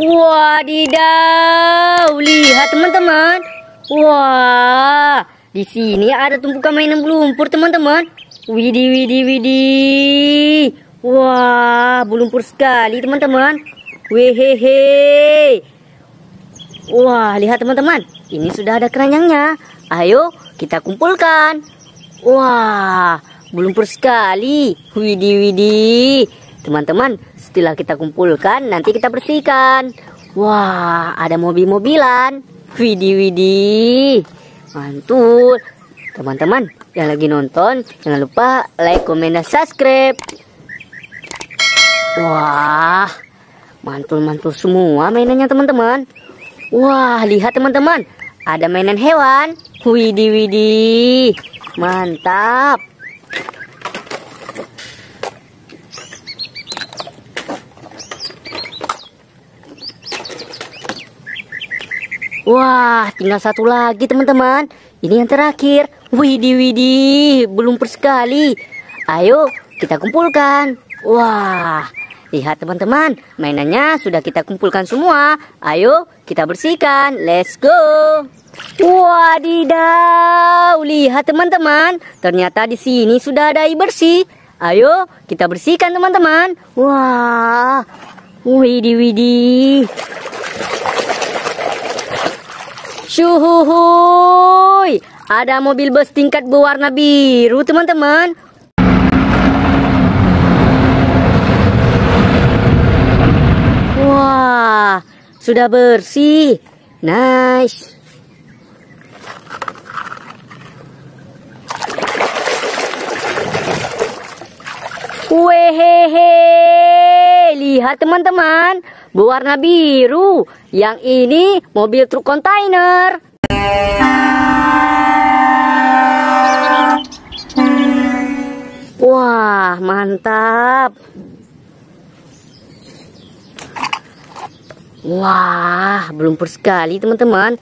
Wadidaw, lihat teman-teman. Wah, di sini ada tumpukan mainan lumpur teman-teman. Widih, widih, widih. Wah, berlumpur sekali teman-teman. Wehehe. Wah, lihat teman-teman. Ini sudah ada keranjangnya. Ayo, kita kumpulkan. Wah, berlumpur sekali. Widih, widih. Teman-teman, setelah kita kumpulkan, nanti kita bersihkan. Wah, ada mobil-mobilan. Widih, widih. Mantul. Teman-teman yang lagi nonton, jangan lupa like, komen, dan subscribe. Wah, mantul-mantul semua mainannya teman-teman. Wah, lihat teman-teman. Ada mainan hewan. Widih, widih. Mantap. Wah, tinggal satu lagi teman-teman. Ini yang terakhir. Widih, widih, belum sekali. Ayo, kita kumpulkan. Wah, lihat teman-teman, mainannya sudah kita kumpulkan semua. Ayo, kita bersihkan. Let's go. Wadidaw, lihat teman-teman. Ternyata di sini sudah ada air bersih. Ayo, kita bersihkan teman-teman. Wah, widih, widih. Syuhuhuy, ada mobil bus tingkat berwarna biru teman-teman. Wah, sudah bersih. Nice. Wehehe, lihat teman-teman berwarna biru. Yang ini mobil truk kontainer. Wah, mantap. Wah, belum sekali teman-teman.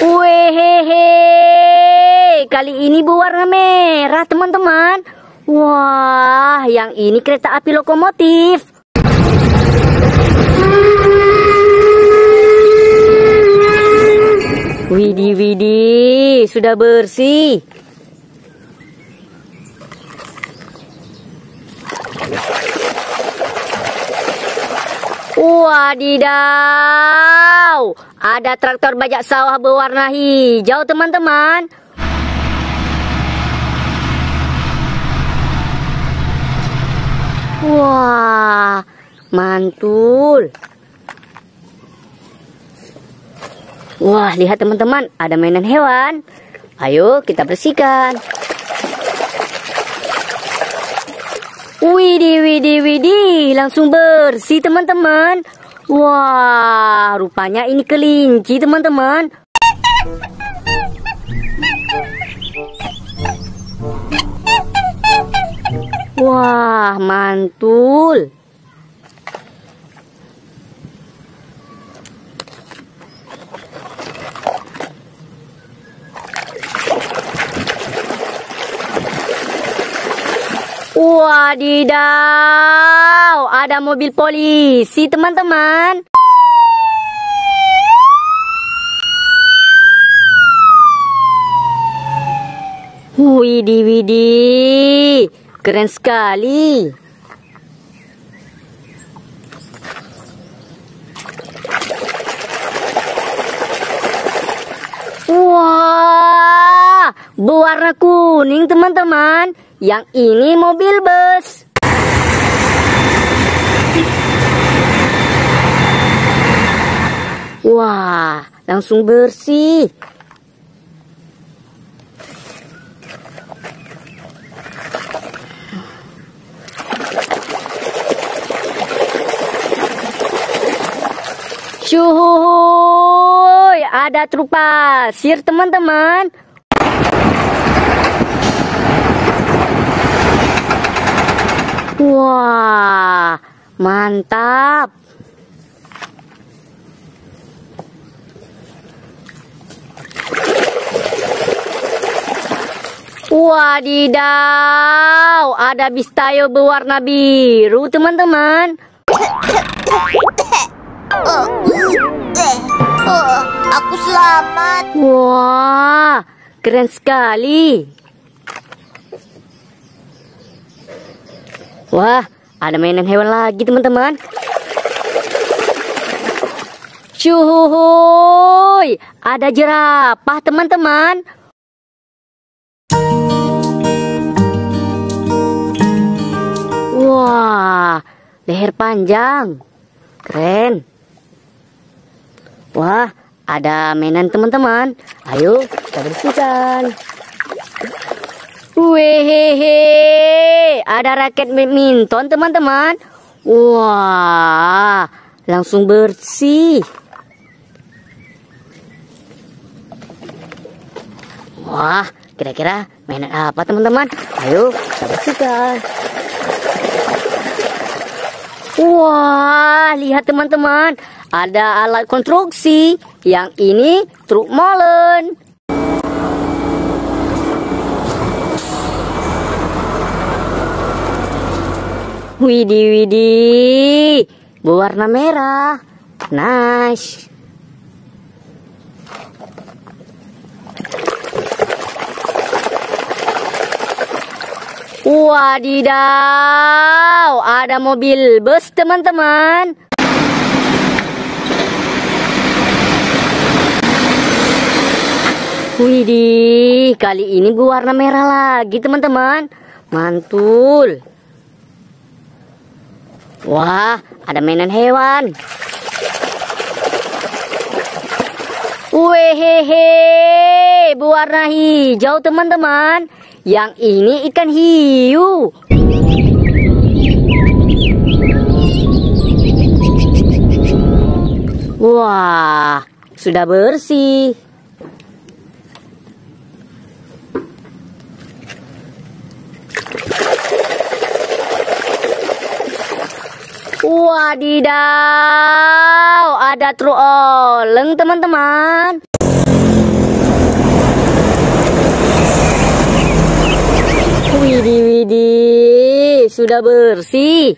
Wehehe, kali ini berwarna merah teman-teman. Wah, yang ini kereta api lokomotif. Widih, widih, sudah bersih. Wadidaw, ada traktor bajak sawah berwarna hijau teman-teman. Wah, mantul. Wah, lihat teman-teman, ada mainan hewan. Ayo kita bersihkan. Widih, widih, widih, langsung bersih teman-teman. Wah, rupanya ini kelinci teman-teman. Wah, mantul. Wadidaw, ada mobil polisi teman-teman. Widih, widih. Keren sekali. Wah, berwarna kuning teman-teman. Yang ini mobil bus. Wah, langsung bersih. Cuy, ada truk pasir teman-teman. Wah, mantap. Wadidaw, ada bistayo berwarna biru, teman-teman. Oh, oh, aku selamat. Wah, keren sekali. Wah, ada mainan hewan lagi, teman-teman. Cuhuy, ada jerapah, teman-teman. Wah, leher panjang. Keren. Wah, ada mainan teman-teman. Ayo, kita bersihkan. Wehehe, ada raket badminton teman-teman. Wah, langsung bersih. Wah, kira-kira mainan apa teman-teman? Ayo, kita bersihkan. Wah, lihat teman-teman. Ada alat konstruksi. Yang ini truk molen. Widih, widih. Berwarna merah. Nice. Wadidaw, ada mobil bus teman-teman. Widih, kali ini berwarna merah lagi teman-teman. Mantul. Wah, ada mainan hewan. Wehehe, berwarna hijau teman-teman. Yang ini ikan hiu. Wah, sudah bersih. Wadidaw, ada oleng teman-teman. Widih, widih, sudah bersih.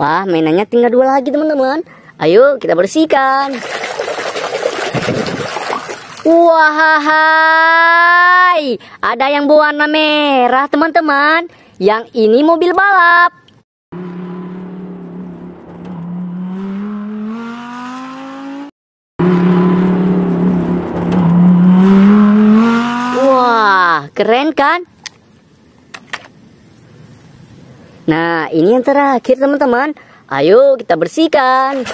Wah, mainannya tinggal dua lagi teman-teman. Ayo kita bersihkan. Wahai, ada yang berwarna merah teman-teman. Yang ini mobil balap. Wah, keren kan? Nah, ini yang terakhir teman-teman. Ayo kita bersihkan.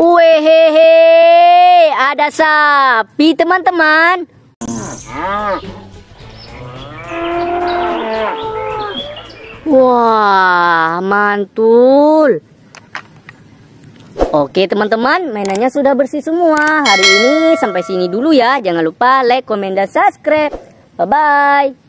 Wehehe, ada sapi teman-teman. Wah, mantul. Oke teman-teman, mainannya sudah bersih semua. Hari ini sampai sini dulu ya. Jangan lupa like, komen, dan subscribe. Bye-bye.